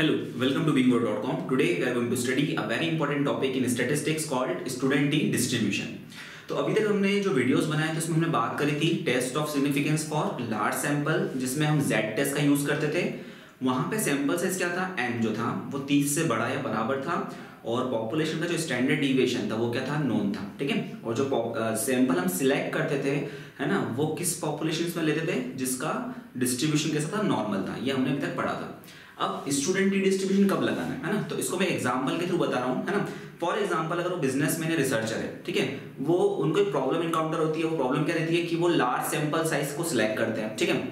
Hello, welcome to bingbo.com. Today we are going to study a very important topic in statistics called student t distribution. तो अभी तक हमने जो videos बनाए थे उसमें हमने बात करी थी test of significance for large sample जिसमें हम जेड टेस्ट का यूज़ करते थे वहाँ पे सैंपल साइज़ क्या था? एन जो था वो तीस से बड़ा या बराबर था और पॉपुलेशन का जो स्टैंडर्ड डिविएशन था वो क्या था? नोन था ठीक है? और जो सैंपल हम सिलेक्ट करते थे है ना वो किस पॉपुलेशन में लेते थे? जिसका डिस्ट्रीब्यूशन कैसा था? नॉर्मल था ये हमने अभी तक पढ़ा था। अब स्टूडेंट की डिस्ट्रीब्यूशन कब लगाना है ना? तो इसको मैं एग्ज़ाम्पल के थ्रू बता रहा हूँ, है ना? फॉर एग्ज़ाम्पल अगर वो बिज़नेस मैन है रिसर्चर है, ठीक है? वो, उनको एक प्रॉब्लम इनकाउंटर होती है, वो प्रॉब्लम क्या रहती है कि वो लार्ज सैंपल साइज़ को सिलेक्ट करते हैं, ठीक है?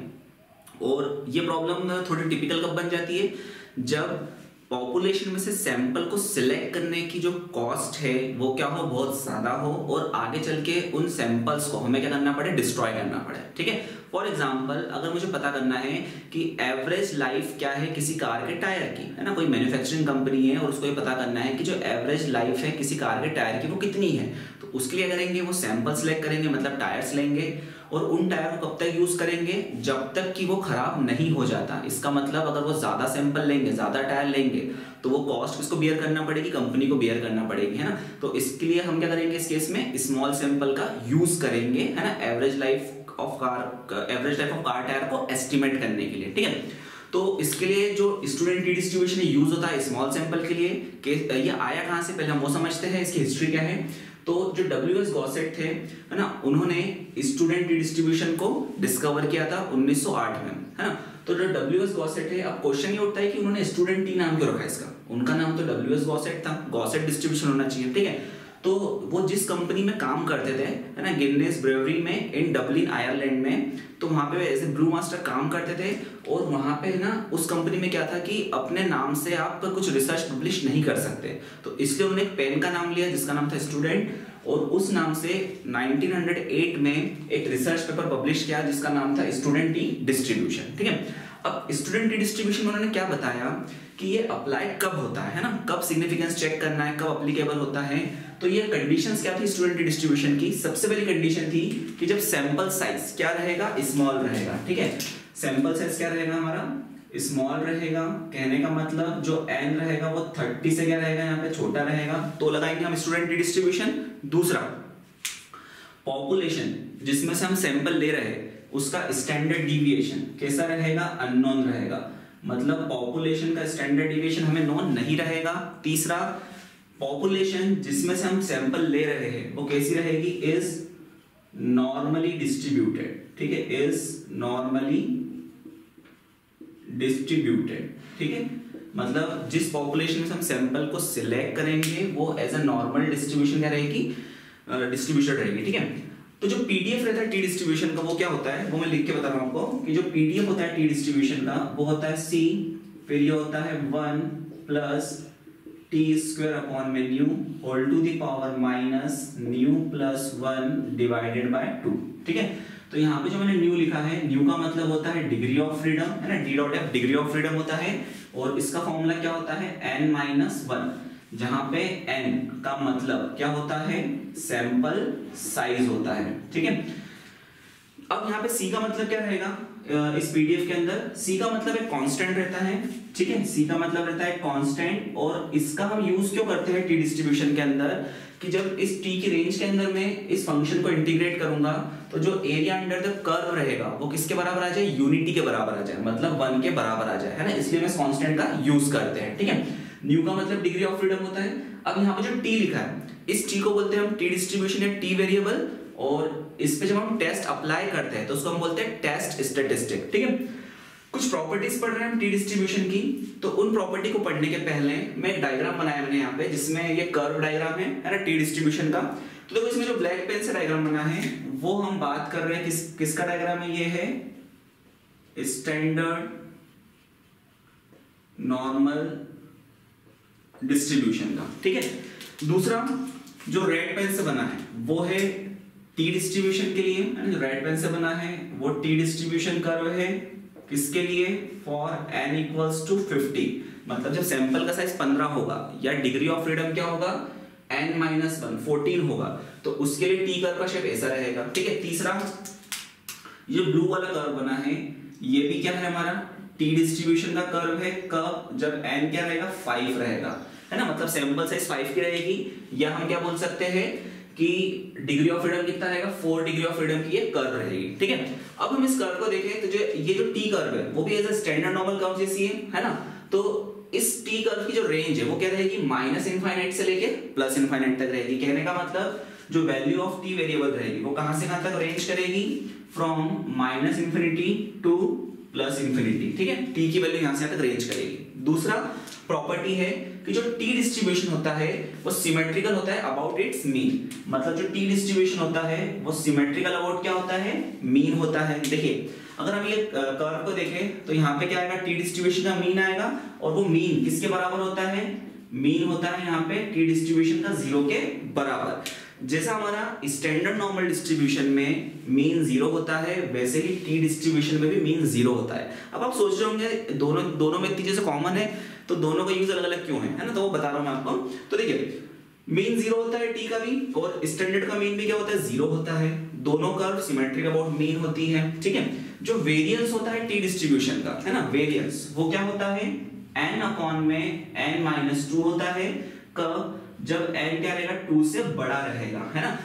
और ये प्रॉब्लम थोड़ी टिपिकल कब बन जाती है? जब पॉपुलेशन में से सैंपल को सिलेक्ट करने की जो कॉस्ट है, वो क्या हो? बहुत ज़्यादा हो और आगे चल के उन सैंपल्स को हमें क्या करना पड़े? डिस्ट्रॉय करना पड़े, ठीक है? फॉर एग्ज़ाम्पल अगर मुझे पता करना है कि एवरेज लाइफ क्या है किसी कार के टायर की, है ना? कोई मैन्युफैक्चरिंग कंपनी है और उसको ये पता करना है कि जो एवरेज लाइफ है किसी कार के टायर की वो कितनी है तो उसके लिए करेंगे वो सैंपल सिलेक्ट करेंगे मतलब टायर्स लेंगे। और उन टायर को कब तक यूज़ करेंगे? जब तक कि वो खराब नहीं हो जाता। इसका मतलब अगर वो ज़्यादा सैंपल लेंगे, ज़्यादा टायर लेंगे तो वो कॉस्ट किसको बियर करना पड़ेगी कंपनी को बियर करना पड़ेगी, है ना? तो इसके लिए हम क्या करेंगे इस केस में? स्मॉल सैंपल का यूज़ करेंगे, है ना? Average life of car average life of car tyre को एस्टिमेट करने के लिए, ठीक है? तो इसके लिए जो स्टूडेंट डिस्ट्रीब्यूशन यूज़ होता है स्मॉल सैंपल के लिए ये आया कहाँ से? पहले हम वो समझते हैं, इसकी हिस्ट्री क्या है? तो जो डब्ल्यू एस गॉसेट थे, है ना, उन्होंने स्टूडेंट डिस्ट्रीब्यूशन को डिस्कवर किया था 1908 में, है ना। तो जो डब्ल्यू एस गॉसेट है, अब क्वेश्चन ये उठता है कि उन्होंने स्टूडेंट टी नाम क्यों रखा इसका? उनका नाम तो डब्ल्यू एस गॉसेट था गॉसेट डिस्ट्रीब्यूशन होना चाहिए, ठीक है। तो वो जिस कंपनी में काम करते थे, है ना गिन्नेस ब्रेवरी में इन डब्लिन आयरलैंड में तो वहाँ पे ऐसे ब्रू मास्टर काम करते थे और वहाँ पे ना उस कंपनी में क्या था कि अपने नाम से आप कुछ रिसर्च पब्लिश नहीं कर सकते। तो इसलिए उन्होंने एक पेन का नाम लिया जिसका नाम था स्टूडेंट और उस नाम से 1908 में एक रिसर्च पेपर पब्लिश किया जिसका नाम था स्टूडेंट डिस्ट्रीब्यूशन ठीक है? अब स्टूडेंट डिस्ट्रीब्यूशन उन्होंने क्या बताया कि ये अप्लाई कब होता है ना? कब सिग्निफिकेंस चेक करना है, कब अप्लीकेबल होता है? तो ये कंडीशंस क्या थी स्टूडेंट डिस्ट्रीब्यूशन की? सबसे पहली कंडीशन थी कि जब सैंपल साइज़ क्या रहेगा? स्मॉल रहेगा, ठीक है? सैंपल साइज़ क्या रहेगा हमारा? स्मॉल रहेगा। कहने का मतलब जो एन रहेगा वो थर्टी से क्या रहेगा? यहाँ पे छोटा रहेगा। तो लगाएँगे हम स्टूडेंट डिस्ट्रीब्यूशन दूसरा पॉपुलेशन जिसमें से हम सैंपल ले रहे हैं उसका स्टैंडर्ड डिविएशन कैसा रहेगा? अननोन रहेगा। मतलब पॉपुलेशन का स्टैंडर्ड डिविएशन हमें नॉन नहीं रहेगा। तीसरा पॉपुलेशन जिसमें से हम सैंपल ले रहे हैं, वो कैसी रहेगी? इज़ नॉर्मली डिस्ट्रीब्यूटेड ठीक है? इज़ नॉर्मली डिस्ट्रीब्यूटेड ठीक है? मतलब जिस पॉपुलेशन में हम सैंपल को सिलेक्ट करेंगे, वो एज अ नॉर्मल डिस्ट्रीब्यूशन क्या रहेगी? डिस्ट्रीब्यूशन रहेगी, ठीक है? तो जो पीडीएफ रहता है टी डिस्ट्रीब्यूशन का, वो क्या होता है? वो मैं लिख के बता रहा हूँ आपको कि जो पीडीएफ होता है टी डिस्ट्रीब्यूशन का, वो होता है सी फिर ये होता है one plus T square upon में nu whole to the power minus nu plus one divided by two ठीक है? तो यहाँ पे जो मैंने न्यू लिखा है न्यू का मतलब होता है डिग्री ऑफ़ फ्रीडम है ना? D dot F degree of freedom होता है, और इसका फॉर्मूला क्या होता है? एन माइनस वन जहाँ पे n का मतलब क्या होता है? सैंपल साइज़ होता है। ठीक है? अब यहाँ पे c का मतलब क्या रहेगा? इस पीडीएफ के अंदर c का मतलब एक कांस्टेंट रहता है। ठीक है? C का मतलब रहता है कांस्टेंट और इसका हम यूज़ क्यों करते हैं टी डिस्ट्रीब्यूशन के अंदर? कि जब इस t की रेंज के अंदर मैं इस फ़ंक्शन को इंटीग्रेट करूँगा तो जो एरिया अंडर द कर्व रहेगा, वो किसके बराबर आ जाए? यूनिटी के बराबर आ जाए। मतलब वन के बराबर आ जाए। है ना? इसलिए मैं कांस्टेंट का यूज़ करते हैं। ठीक है? न्यू का मतलब डिग्री ऑफ़ फ्रीडम होता है। अब यहाँ पे जो टी लिखा है, इस टी को बोलते हैं हम टी डिस्ट्रीब्यूशन या टी वेरिएबल और इस पे जब हम टेस्ट अप्लाई करते हैं तो उसको हम बोलते हैं टेस्ट स्टेटिस्टिक ठीक है? कुछ प्रॉपर्टीज़ पढ़ रहे हैं हम टी डिस्ट्रीब्यूशन की तो उन प्रॉपर्टी को पढ़ने के पहले मैं एक डायग्राम बनाया मैंने यहाँ पे, जिसमें ये कर्व डायग्राम है ना टी डिस्ट्रीब्यूशन का। तो देखो इसमें जो ब्लैक पेन से डायग्राम बना है, वो हम बात कर रहे हैं किस, किसका डायग्राम है, ये है स्टैंडर्ड नॉर्मल डिस्ट्रीब्यूशन का। ठीक है? दूसरा, जो रेड पेन से बना है, वो है टी डिस्ट्रीब्यूशन के लिए जो रेड पेन से बना है, वो टी डिस्ट्रीब्यूशन कर्व है, किसके लिए? For N equals to fifty मतलब जब सैंपल का साइज़ पंद्रह होगा, या डिग्री ऑफ़ फ्रीडम क्या होगा? एन माइनस वन फोर्टीन होगा। तो उसके लिए टी कर्व का शेप ऐसा रहेगा। ठीक है? तीसरा, ये ब्लू वाला कर्व बना है, ये भी क्या है हमारा? टी डिस्ट्रीब्यूशन का कर्व है कब जब एन क्या रहेगा? फाइव रहेगा। है ना? मतलब सैंपल साइज़ फाइव की रहेगी। या हम क्या बोल सकते हैं कि डिग्री ऑफ़ फ्रीडम कितना रहेगा? फोर डिग्री ऑफ़ फ्रीडम की ये कर्व रहेगी। ठीक है? अब हम इस कर्व को देखें तो जो ये जो टी कर्व है, वो भी as a standard normal curve जैसी है है ना? तो इस टी कर्व की जो रेंज है, वो क्या रहेगी? माइनस इनफाइनाइट से लेके प्लस इनफाइनाइट तक रहेगी। कहने का मतलब जो वैल्यू ऑफ़ टी वेरिएबल रहेगी, वो कहाँ से कहाँ तक रेंज करेगी? From minus infinity to plus infinity ठीक है? टी की वैल्यू यहाँ से यहाँ तक रेंज करेगी। दूसरा प्रॉपर्टी है कि जो टी डिस्ट्रीब्यूशन होता है, वो सिमेट्रिकल होता है अबाउट इट्स मीन मतलब जो टी डिस्ट्रीब्यूशन होता है, वो सिमेट्रिकल अबाउट क्या होता है? मीन होता है। देखिए, अगर हम ये कर्व को देखें तो यहाँ पे क्या आएगा? टी डिस्ट्रीब्यूशन का मीन आएगा, और वो मीन किसके बराबर होता है? मीन होता है यहाँ पे टी डिस्ट्रीब्यूशन का ज़ीरो के बराबर। जैसा हमारा स्टैंडर्ड नॉर्मल डिस्ट्रीब्यूशन में मीन ज़ीरो होता है, वैसे ही टी डिस्ट्रीब्यूशन में भी मीन ज़ीरो होता है। अब आप सोच रहे होंगे, दोनों दोनों में इतनी जैसे कॉमन है तो दोनों का यूज़ अलग अलग क्यों है? है ना? तो वो बता रहा हूँ मैं आपको। तो देखिए मीन ज़ीरो होता है टी का भी, और स्टैंडर्ड का मीन भी क्या होता है? ज़ीरो होता है। दोनों कर्व सिमेट्रिक अबाउट मीन होती है, ठीक है? जो वेरिएंस होता है टी डिस्ट्रीब्यूशन का, है ना? वेरियंस वो क्या होता है? एन अपॉन में एन माइनस टू होता है। कब जब एन क्या रहेगा? टू से बड़ा रहेगा, है ना?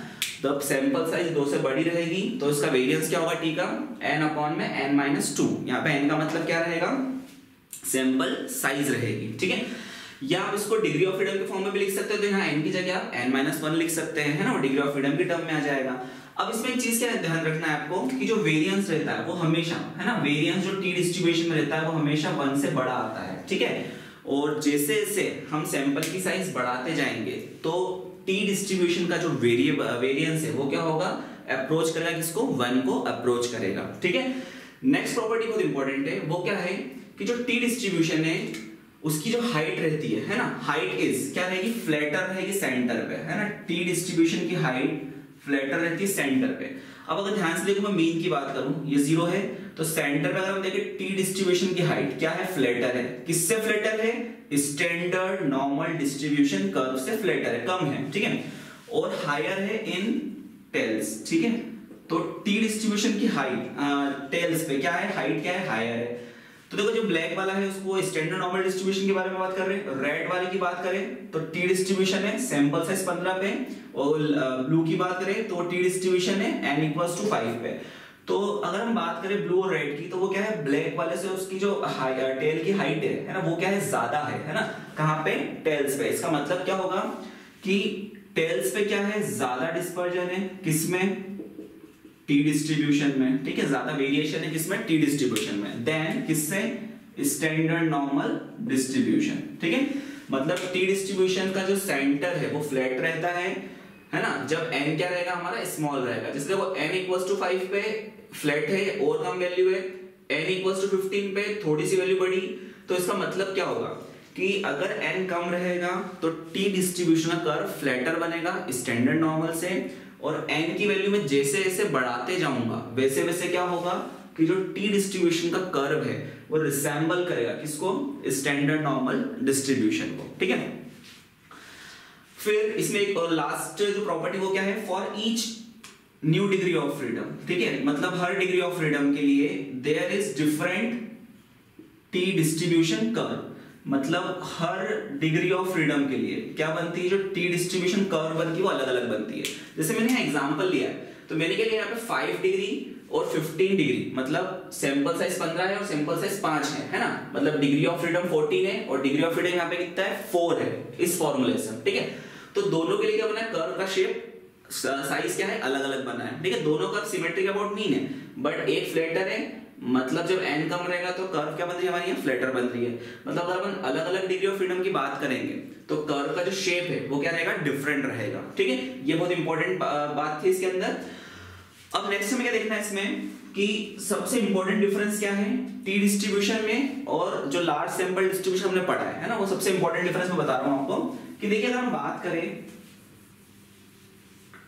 जब सैंपल साइज़ दो से बड़ी रहेगी तो इसका वेरिएंस क्या होगा? टी का? एन अपॉन में एन माइनस टू यहाँ पे एन का मतलब क्या रहेगा? सैंपल साइज़ रहेगी, ठीक है? या आप इसको डिग्री ऑफ़ फ्रीडम के फॉर्म में भी लिख सकते हो तो यहाँ एन की जगह आप एन माइनस वन लिख सकते हैं, है ना? डिग्री ऑफ़ फ्रीडम के टर्म में आ जाएगा। अब इसमें एक चीज़ क्या ध्यान रखना है आपको, कि जो वेरिएंस रहता है, वो हमेशा, है ना? वेरिएंस जो टी डिस्ट्रीब्यूशन में रहता है, वो हमेशा वन से बड़ा आता है, ठीक है? और जैसे जैसे हम सैंपल की साइज़ बढ़ाते जाएँगे तो टी डिस्ट्रीब्यूशन का जो वेरिएबल वेरिएंस है, वो क्या होगा? अप्रोच करेगा किसको? वन को अप्रोच करेगा। ठीक है? नेक्स्ट प्रॉपर्टी बहुत इंपॉर्टेंट है, वो क्या है? कि जो टी डिस्ट्रीब्यूशन है, उसकी जो हाइट रहती है है ना? हाइट इज़ क्या रहेगी? फ्लैटर रहेगी सेंटर पे, है ना? टी डिस्ट्रीब्यूशन की हाइट फ्लैटर रहती है सेंटर पे। अब अगर ध्यान से देखो मैं मीन की बात करूँ, ये ज़ीरो है तो सेंटर पे अगर हम देखें टी डिस्ट्रीब्यूशन की हाइट क्या है? फ्लैटर है। किससे फ्लैटर है? स्टैंडर्ड नॉर्मल डिस्ट्रीब्यूशन कर्व से फ्लैटर है। कम है, ठीक है? और हायर है इन टेल्स ठीक है? तो टी डिस्ट्रीब्यूशन की हाइट टेल्स पे क्या है? हाइट क्या है? हायर है। तो देखो, जो ब्लैक वाला है, उसको स्टैंडर्ड नॉर्मल डिस्ट्रीब्यूशन के बारे में बात कर रहे हैं। रेड वाले की बात करें तो टी डिस्ट्रीब्यूशन है सैंपल साइज़ 15 पे। और ब्लू की बात करें तो टी डिस्ट्रीब्यूशन है एन इक्वल्स टू 5 पे। तो अगर हम बात करें ब्लू और रेड की तो वो क्या है? ब्लैक वाले से उसकी जो टेल की हाइट है है ना? वो क्या है? ज़्यादा है है ना? कहाँ पे? टेल्स पे। इसका मतलब क्या होगा कि टेल्स पे क्या है? ज़्यादा डिस्पर्जन है। किसमें टी डिस्ट्रीब्यूशन में, ठीक है, ज़्यादा वेरिएशन है किसमें टी डिस्ट्रीब्यूशन में। देन किससे? स्टैंडर्ड नॉर्मल डिस्ट्रीब्यूशन ठीक है? मतलब टी डिस्ट्रीब्यूशन का जो सेंटर है, वो फ्लैट रहता है है ना? जब एन क्या रहेगा? हमारा स्मॉल रहेगा। जिससे वो एन इक्वल टू फाइव पे फ्लैट है, और कम वैल्यू है। एन इक्वल टू फिफ्टीन पे थोड़ी सी वैल्यू बढ़ी तो इसका मतलब क्या होगा? कि अगर एन कम रहेगा तो टी डिस्ट्रीब्यूशन का कर्व फ्लैटर बनेगा स्टैंडर्ड नॉर्मल से। और एन की वैल्यू में जैसे जैसे बढ़ाते जाऊँगा, वैसे वैसे क्या होगा कि जो टी डिस्ट्रीब्यूशन का कर्व है, वो रिसेंबल करेगा किसको? स्टैंडर्ड नॉर्मल डिस्ट्रीब्यूशन को, ठीक है? फिर इसमें एक और लास्ट जो प्रॉपर्टी वो क्या है? For each nu degree of freedom ठीक है? मतलब हर डिग्री ऑफ़ फ्रीडम के लिए there is different T distribution curve मतलब हर डिग्री ऑफ़ फ्रीडम के लिए, क्या बनती है जो टी डिस्ट्रीब्यूशन कर्व बनती है, वो अलग अलग बनती है। जैसे मैंने एग्जांपल लिया है तो मैंने क्या लिया यहाँ पे फाइव डिग्री और फिफ्टीन डिग्री मतलब सैंपल साइज़ पंद्रह है और सैंपल साइज़ पाँच है है ना? मतलब डिग्री ऑफ़ फ्रीडम फोर्टीन है और डिग्री ऑफ़ फ्रीडम यहाँ पे कितना है? फोर है, इस फॉर्मूले से। ठीक है? तो दोनों के लिए क्या बना है? कर्व का शेप साइज़ क्या है? अलग अलग बना है। ठीक है? दोनों कर्व सिमेट्रिक अबाउट मीन है बट एक फ्लैटर है मतलब जब एन कम रहेगा तो कर्व क्या बन रही है? हमारी यहाँ फ्लैटर बन रही है। मतलब अगर अपन अलग अलग डिग्री ऑफ़ फ्रीडम की बात करेंगे तो कर्व का जो शेप है, वो क्या रहेगा? डिफरेंट रहेगा। ठीक है? ये बहुत इंपॉर्टेंट बात थी इसके अंदर। अब नेक्स्ट हमें क्या देखना है इसमें? कि सबसे इंपॉर्टेंट डिफरेंस क्या है? टी डिस्ट्रीब्यूशन में और जो लार्ज सैंपल डिस्ट्रीब्यूशन हमने पढ़ा है ना? वो सबसे इंपॉर्टेंट डिफरेंस मैं बता रहा हूँ आपको। कि देखिए, अगर हम बात करें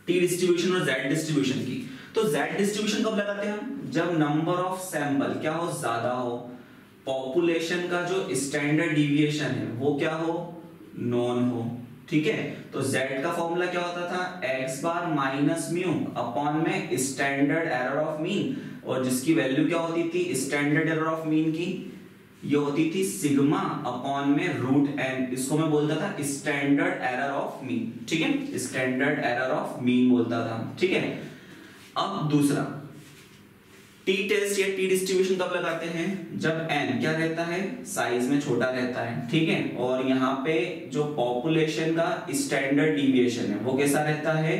टी डिस्ट्रीब्यूशन और जेड डिस्ट्रीब्यूशन की तो जेड डिस्ट्रीब्यूशन कब लगाते हैं हम? जब नंबर ऑफ़ सैंपल क्या हो? ज़्यादा हो। पॉपुलेशन का जो स्टैंडर्ड डिविएशन है, वो क्या हो? नॉन हो। ठीक है? तो z का फॉर्मूला क्या होता था? X bar minus mu upon में स्टैंडर्ड एरर ऑफ़ मीन और जिसकी वैल्यू क्या होती थी? स्टैंडर्ड एरर ऑफ़ मीन की। ये होती थी सिग्मा अपॉन में रूट एन इसको मैं बोलता था स्टैंडर्ड एरर ऑफ़ मीन ठीक है? स्टैंडर्ड एरर ऑफ़ मीन बोलता था। ठीक है? अब दूसरा टी टेस्ट या टी डिस्ट्रीब्यूशन कब लगाते हैं? जब एन क्या रहता है? साइज़ में छोटा रहता है, ठीक है? और यहाँ पे जो पॉपुलेशन का स्टैंडर्ड डिविएशन है, वो कैसा रहता है?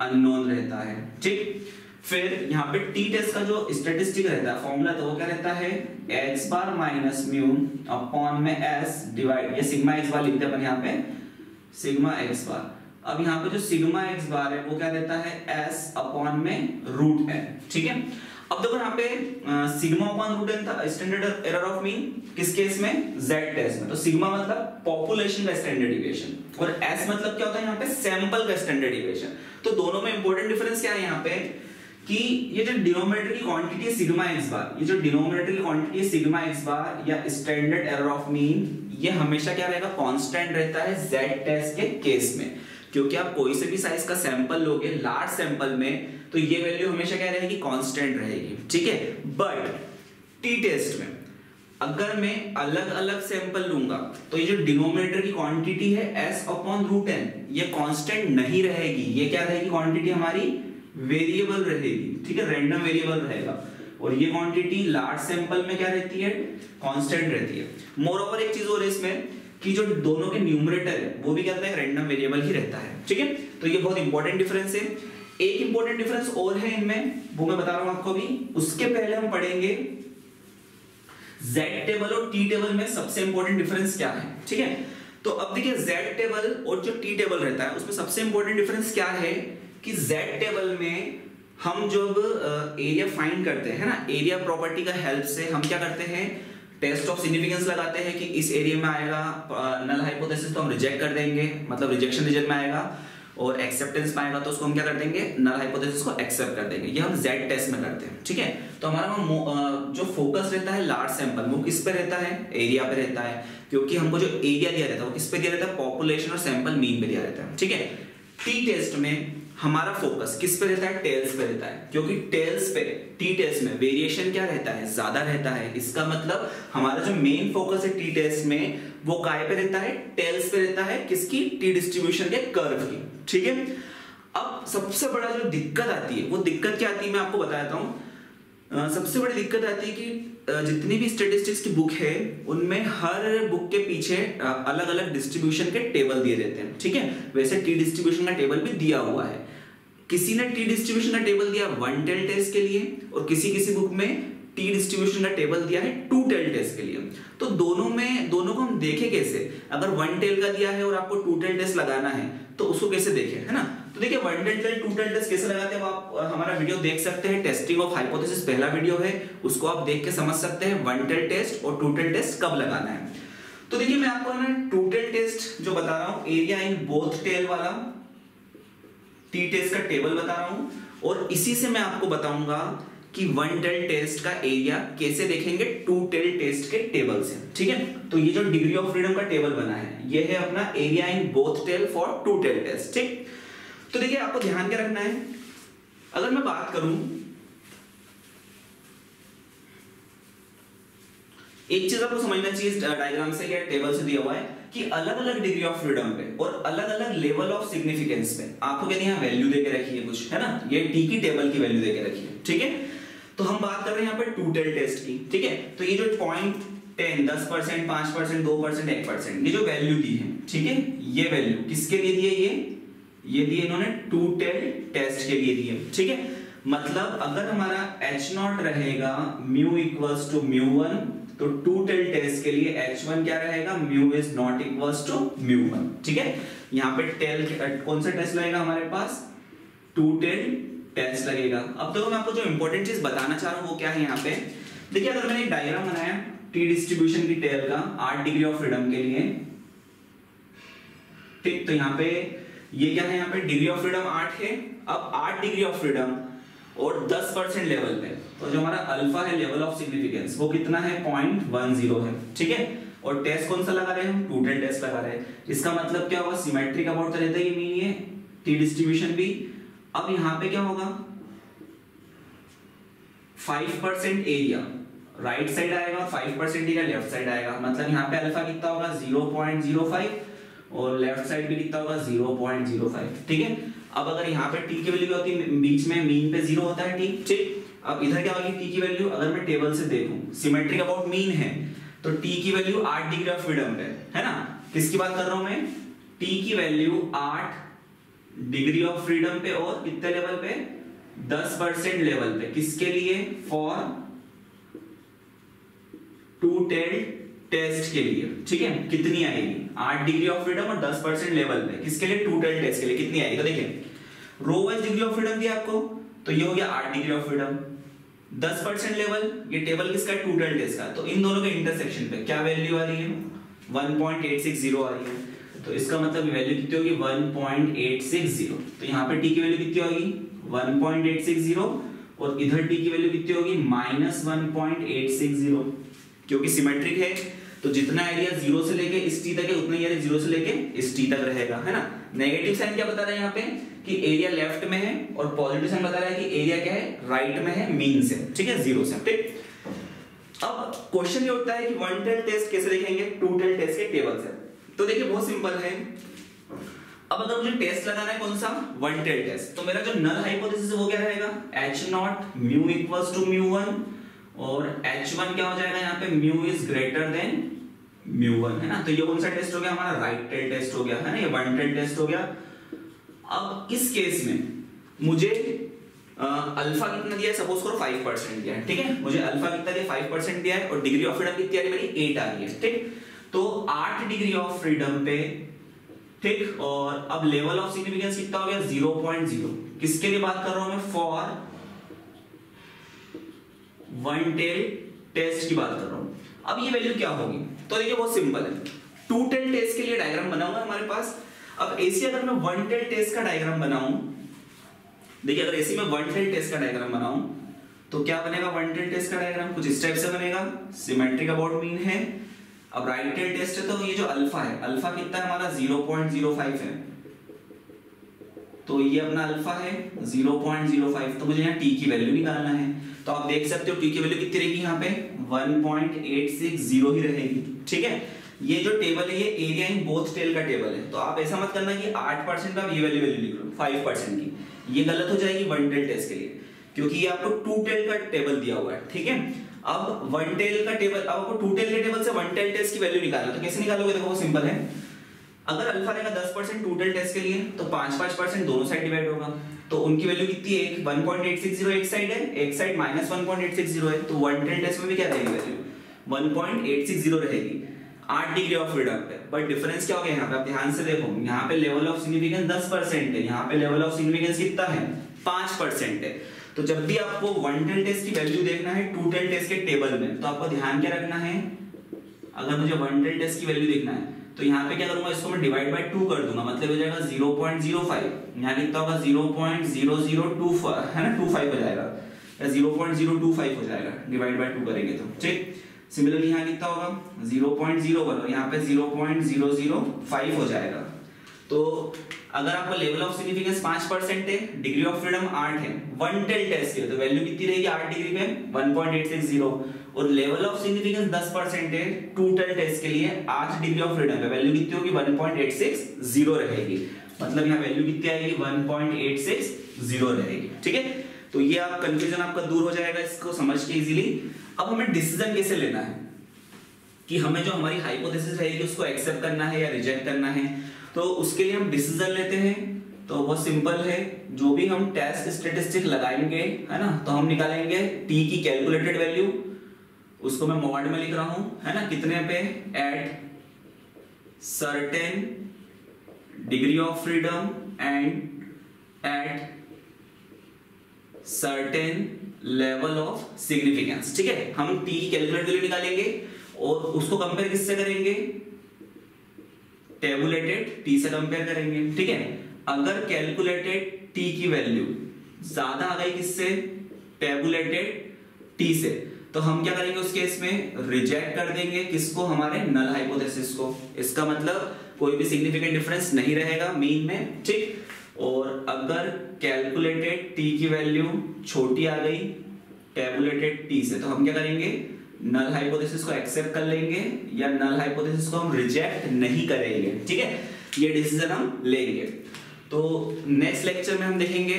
अननोन रहता है, ठीक? फिर यहाँ पे टी टेस्ट का जो स्टेटिस्टिक रहता है फॉर्मूला तो वो क्या रहता है? X bar minus mu upon में एस डिवाइड ये सिग्मा एक्स बार लिखते हैं अपन यहाँ पे सिग्मा एक्स बार अब यहाँ पे जो सिग्मा एक्स बार है, वो क्या रहता है? एस अपॉन में रूट एन ठीक है? अब देखो यहाँ पे सिग्मा अपॉन रूट एन था स्टैंडर्ड एरर ऑफ़ मीन किस केस में? जेड टेस्ट में। तो सिग्मा मतलब पॉपुलेशन का स्टैंडर्ड डिविएशन और एस मतलब क्या होता है यहाँ पे? सैंपल का स्टैंडर्ड डिविएशन तो दोनों में इंपॉर्टेंट डिफरेंस क्या है यहाँ पे? कि ये जो डिनोमिनेटर क्वांटिटी है सिग्मा एक्स बार ये जो डिनोमिनेटर क्वांटिटी है सिग्मा एक्स बार या स्टैंडर्ड एरर ऑफ़ मीन ये हमेशा क्या रहेगा? कांस्टेंट रहता है जेड टेस्ट के केस में। क्योंकि आप कोई से भी साइज़ का सैंपल लोगे लार्ज सैंपल में तो ये वैल्यू हमेशा क्या रहेगी कांस्टेंट रहेगी, ठीक है? बट टी टेस्ट में, अगर मैं अलग अलग सैंपल लूँगा तो ये जो डिनोमिनेटर की क्वांटिटी है एस अपॉन रूट एन ये कांस्टेंट नहीं रहेगी। ये क्या रहेगी क्वांटिटी हमारी? वेरिएबल रहेगी, ठीक है? रैंडम वेरिएबल रहेगा। और ये क्वांटिटी लार्ज सैंपल में क्या रहती है? कांस्टेंट रहती है। मोर ओवर एक चीज़ और इसमें कि जो दोनों के न्यूमरेटर है, वो भी क्या रहता है रैंडम वेरिएबल ही रहता है। ठीक है? तो ये बहुत इंपॉर्टेंट डिफरेंस है। एक इंपॉर्टेंट डिफरेंस और है इनमें, वो मैं बता रहा हूँ आपको भी उसके पहले हम पढ़ेंगे जेड टेबल और टी टेबल में सबसे इंपॉर्टेंट डिफरेंस क्या है? ठीक है? तो अब देखिए जेड टेबल और जो टी टेबल रहता है, उसमें सबसे इंपॉर्टेंट डिफरेंस क्या है कि z टेबल में हम जब एरिया फाइंड करते हैं ना? एरिया प्रॉपर्टी का हेल्प से हम क्या करते हैं? टेस्ट ऑफ़ सिग्निफिकेंस लगाते हैं कि इस एरिया में आएगा नल हाइपोथेसिस तो हम रिजेक्ट कर देंगे मतलब रिजेक्शन रीजन में आएगा और एक्सेप्टेंस में आएगा तो उसको हम क्या कर देंगे? नल हाइपोथेसिस को एक्सेप्ट कर देंगे। ये हम जेड टेस्ट में करते हैं, ठीक है? तो हमारा जो फोकस रहता है लार्ज सैंपल वो किस पे रहता है? एरिया पे रहता है, क्योंकि हमको जो एरिया दिया रहता है, वो किस पे दिया रहता है? पॉपुलेशन और सैंपल मीन पे दिया रहता है, ठीक है? टी टेस्ट में हमारा फोकस किस पे रहता है? टेल्स पे रहता है। क्योंकि टेल्स पे टी टेस्ट में वेरिएशन क्या रहता है? ज़्यादा रहता है। इसका मतलब हमारा जो मेन फोकस है टी टेस्ट में, वो काय पे रहता है? टेल्स पे रहता है किसकी? टी डिस्ट्रीब्यूशन के कर्व की। ठीक है? अब सबसे बड़ा जो दिक्कत आती है, वो दिक्कत क्या आती है? मैं आपको बताता हूँ। सबसे बड़ी दिक्कत आती है कि जितनी भी स्टेटिस्टिक्स की बुक है, उनमें हर बुक के पीछे अलग अलग डिस्ट्रीब्यूशन के टेबल दिए रहते हैं, ठीक है? वैसे टी डिस्ट्रीब्यूशन का टेबल भी दिया हुआ है। किसी ने टी डिस्ट्रीब्यूशन का टेबल दिया वन टेल टेस्ट के लिए, और किसी किसी बुक में टी डिस्ट्रीब्यूशन का टेबल दिया है टू टेल टेस्ट के लिए। तो दोनों में, दोनों को हम देखें कैसे? अगर वन टेल का दिया है और आपको टू टेल टेस्ट लगाना है तो उसको कैसे देखें, है ना? तो देखिए वन टेल टू टेस्ट कैसे लगाते हैं आप हमारा वीडियो देख सकते हैं। टेस्टिंग ऑफ़ हाइपोथेसिस पहला वीडियो है, उसको आप देख के समझ सकते हैं। वन टेल टेस्ट और टू टेल टेस्ट कब लगाना है। तो देखिए, मैं आपको ना टू टेल टेस्ट जो बता रहा हूँ एरिया इन बोथ टेल वाला टी टेस्ट का टेबल बता रहा हूँ। और इसी से मैं आपको बताऊँगा कि वन टेल टेस्ट का एरिया कैसे देखेंगे टू टेल टेस्ट के टेबल से। ठीक है? तो ये जो डिग्री ऑफ़ फ्रीडम का टेबल बना है, ये है अपना area in both tail for two tail test ठीक? तो देखिए, आपको ध्यान क्या रखना है? अगर मैं बात करूँ, एक चीज़ आपको समझना चाहिए डायग्राम से या टेबल से दिया हुआ है कि अलग अलग डिग्री ऑफ़ फ्रीडम पे और अलग अलग लेवल ऑफ़ सिग्निफिकेंस पे आपको कहते हैं वैल्यू देके रखी है कुछ, है ना? ये टी की टेबल की वैल्यू देके रखी है, ठीक है? तो हम बात कर रहे हैं यहाँ पे टू टेल टेस्ट की, ठीक है? तो ये जो पॉइंट टेन दस परसेंट, पाँच परसेंट, दो परसेंट, एक परसेंट, ये जो वैल्यू दी है, ठीक है? ये वैल्यू किसके लिए दी है ये? ये दिए इन्होंने टू टेल टेस्ट के लिए दिए। ठीक है? मतलब अगर हमारा एच नॉट रहेगा mu equals to mu one तो टू टेल टेस्ट के लिए एच वन क्या रहेगा? Mu is not equals to mu one ठीक है? यहाँ पे टेल कौन सा टेस्ट लगेगा हमारे पास? टू टेल टेस्ट लगेगा। अब देखो मैं आपको जो इंपॉर्टेंट चीज़ बताना चाह रहा हूँ, वो क्या है यहाँ पे? देखिए, अगर मैंने डायग्राम बनाया टी डिस्ट्रीब्यूशन की टेल का, आठ डिग्री ऑफ़ फ्रीडम के लिए, ठीक तो यहाँ पे ये क्या है यहाँ पे? डिग्री ऑफ़ फ्रीडम आठ है। अब आठ डिग्री ऑफ़ फ्रीडम और 10 परसेंट लेवल पे तो जो हमारा अल्फ़ा है लेवल ऑफ़ सिग्निफिकेंस वो कितना है? पॉइंट वन ज़ीरो है। ठीक है? और टेस्ट कौन सा लगा रहे हैं टोटल टेस्ट लगा रहे हैं। इसका मतलब क्या होगा सिमेट्रिक अबाउट तो रहता ही मीन ये। टी डिस्ट्रीब्यूशन भी। अब यहाँ पे क्या होगा? Five percent area right side आएगा five percent area left side आएगा। मतलब यहाँ पे अल्फ़ा कितना होगा? ज़ीरो पॉइंट ज़ीरो फाइव और लेफ़्ट साइड भी कितना होगा ज़ीरो पॉइंट ज़ीरो फाइव ठीक है? अब अगर यहाँ पे टी की वैल्यू क्या होती है, बीच में मीन पे ज़ीरो होता है टी ठीक? अब इधर क्या होगी टी की वैल्यू अगर मैं टेबल से देखूँ सिमेट्रिक अबाउट मीन है तो टी की वैल्यू आठ डिग्री ऑफ़ फ्रीडम पे, है ना? किसकी बात कर रहा हूँ मैं? टी की वैल्यू आठ डिग्री ऑफ़ फ्रीडम पे और कितने लेवल पे? दस परसेंट लेवल पे। किसके लिए? फॉर टू टेल टेस्ट के लिए। ठीक है? कितनी आएगी? आठ डिग्री ऑफ़ फ्रीडम और दस परसेंट लेवल पे। किसके लिए? टू टेल टेस्ट के लिए। कितनी आएगी तो देखिए row wise degree of freedom दिया आपको तो ये हो गया आठ डिग्री ऑफ़ फ्रीडम दस परसेंट लेवल ये टेबल किसका? टू टेल टेस्ट का। तो इन दोनों के इंटरसेक्शन पे क्या वैल्यू आ रही है? One point eight six zero आ रही है। तो इसका मतलब वैल्यू कितनी होगी? One point eight six zero तो यहाँ पे टी की वैल्यू कितनी होगी? One point eight six zero और इधर टी की वैल्यू कितनी होगी? Minus one point eight six zero क्योंकि सिमेट्रिक है तो जितना एरिया ज़ीरो से लेके इस टी तक है, उतना एरिया ज़ीरो से लेके इस टी तक रहेगा, है ना? नेगेटिव साइन क्या बता रहा है यहाँ पे? कि एरिया लेफ़्ट में है और पॉजिटिव साइन बता रहा है कि एरिया क्या है? राइट में है मीन से, ठीक है? ज़ीरो से, ठीक? अब क्वेश्चन ये होता है कि वन टेल टेस्ट कैसे देखेंगे? टू टेल टेस्ट के टेबल से। तो देखिए, बहुत सिंपल है। अब अगर मुझे टेस्ट लगाना है कौन सा? वन टेल टेस्ट तो मेरा जो नल हाइपोथेसिस वो क्या रहेगा? H not mu equals to mu one और एच वन क्या हो जाएगा यहाँ पे? Mu is greater than mu one है ना? तो ये कौन सा टेस्ट हो गया? हमारा राइट टेल टेस्ट हो गया, है ना? ये वन टेल टेस्ट हो गया। अब इस केस में मुझे अल्फ़ा कितना दिया है? सपोज़ करो फाइव परसेंट दिया है, ठीक है? मुझे अल्फ़ा कितना दिया? फाइव परसेंट दिया है और डिग्री ऑफ़ फ्रीडम कितनी आ रही है मेरी एट आ रही है, ठीक? तो आठ डिग्री ऑफ़ फ्रीडम पे, ठीक? और अब लेवल ऑफ़ सिग्निफिकेंस कितना हो गया? ज़ीरो पॉइंट ज़ीरो किसके लिए बात कर रहा हूँ मैं? फॉर वन टेल टेस्ट की बात कर रहा हूँ। अब ये वैल्यू क्या होगी? तो देखिए बहुत सिंपल है। टू टेल टेस्ट के लिए डायग्राम बनाऊँगा हमारे पास। अब एसी अगर मैं वन टेल टेस्ट का डायग्राम बनाऊँ, देखिए अगर एसी में वन टेल टेस्ट का डायग्राम बनाऊँ तो क्या बनेगा वन टेल टेस्ट का डायग्राम कुछ इस टाइप से बनेगा। सिमेट्रिक अबाउट मीन है। अब राइट टेल टेस्ट है तो ये जो अल्फ़ा है अल्फ़ा कितना है? हमारा 0.05 है। तो ये अपना अल्फ़ा है 0.05 तो मुझे यहाँ टी की वैल्यू निकालना है। तो आप देख सकते हो टी की वैल्यू कितनी रहेगी यहाँ पे? 1.860 ही रहेगी। ठीक है? ये जो टेबल है, ये एरिया इन बोथ टेल का टेबल है। तो आप ऐसा मत करना कि 8 परसेंट का ये वैल्यू वैल्यू लिख लो फाइव परसेंट की। ये गलत हो जाएगी वन टेल टेस्ट के लिए, क्योंकि ये आपको टू टेल का टेबल दिया हुआ है। ठीक है? अब वन टेल का टेबल अब आपको टू टेल के टेबल से वन टेल टेस्ट की वैल्यू निकालना तो कैसे निकालोगे? देखो, वो सिंपल है। अगर अल्फ़ा रहेगा दस परसेंट टू टेल टेस्ट के लिए तो पाँच पाँच परसेंट दोनों साइड डिवाइड होगा। तो उनकी वैल्यू कितनी है? एक one point eight six zero एक साइड है, एक side minus one point eight six zero है तो वन टेल टेस्ट में भी क्या रहेगी value one point eight six zero रहेगी। आठ डिग्री ऑफ़ फ्रीडम पे। बट डिफरेंस क्या हो गया यहाँ पे? आप ध्यान से देखो, यहाँ पे लेवल ऑफ़ सिग्निफिकेंस दस परसेंट है। यहाँ पे लेवल ऑफ़ सिग्निफिकेंस कितना है? पाँच परसेंट है। तो जब भी आपको वन टेल टेस्ट की वैल्यू देखना है टू टेल टेस्ट के टेबल में तो आपको ध्यान क्या रखना है? अगर मुझे वन टेल टेस्ट की वैल्यू देखना है तो यहाँ पे क्या करूँगा, इसको मैं डिवाइड बाई टू कर दूँगा मतलब हो जाएगा ज़ीरो पॉइंट ज़ीरो फाइव यहाँ लिखता होगा zero point zero zero two है ना टू फाइव हो जाएगा। या zero point zero two five हो जाएगा डिवाइड बाय टू करेंगे तो ठीक? सिमिलरली यहाँ लिखता होगा ज़ीरो पॉइंट ज़ीरो वन यहाँ पे zero point zero zero five हो जाएगा। तो अगर आपका लेवल ऑफ़ सिग्निफिकेंस पाँच परसेंट है डिग्री ऑफ़ फ्रीडम आठ है वन टेल टेस्ट के तो वैल्यू कितनी रहेगी आठ डिग्री पे? One point eight six zero और लेवल ऑफ़ सिग्निफिकेंस दस परसेंट है टू टेल टेस्ट के लिए आठ डिग्री ऑफ़ फ्रीडम पे वैल्यू कितनी होगी? One point eight six zero रहेगी। मतलब यहाँ वैल्यू कितनी आएगी? One point eight six zero रहेगी। ठीक है? तो ये आप कंफ्यूजन आपका दूर हो जाएगा इसको समझ के इजीली अब हमें डिसीज़न कैसे लेना है? कि हमें जो हमारी हाइपोथेसिस रहेगी, उसको एक्सेप्ट करना है या रिजेक्ट करना है? तो उसके लिए हम डिसीज़न लेते हैं। तो वो सिंपल है। जो भी हम टेस्ट स्टेटिस्टिक लगाएँगे, है ना तो हम निकालेंगे टी की कैलकुलेटेड वैल्यू उसको मैं मॉड में लिख रहा हूँ, है ना, कितने पे? At certain degree of freedom and at certain level of significance ठीक है? हम टी की कैलकुलेट वैल्यू निकालेंगे और उसको कंपेयर किससे करेंगे? टेबुलेटेड टी से कंपेयर करेंगे, ठीक है? अगर कैलकुलेटेड टी की वैल्यू ज़्यादा आ गई किससे? टेबुलेटेड टी से। तो हम क्या करेंगे उस केस में? रिजेक्ट कर देंगे किसको? हमारे नल हाइपोथेसिस को। इसका मतलब कोई भी सिग्निफिकेंट डिफरेंस नहीं रहेगा मीन में, ठीक? और अगर कैलकुलेटेड टी की वैल्यू छोटी आ गई टेबुलेटेड टी से तो हम क्या करेंगे? नल हाइपोथेसिस को एक्सेप्ट कर लेंगे या नल हाइपोथेसिस को हम रिजेक्ट नहीं करेंगे। ठीक है? ये डिसीज़न हम लेंगे। तो नेक्स्ट लेक्चर में हम देखेंगे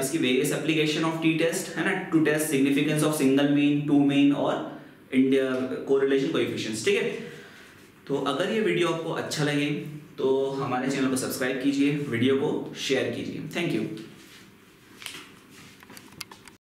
इसकी various application of t test है ना? To test significance of single mean two mean और इंडिया कोरिलेशन कोएफिशिएंट्स ठीक है? तो अगर ये वीडियो आपको अच्छा लगे तो हमारे चैनल को सब्सक्राइब कीजिए वीडियो को शेयर कीजिए। Thank you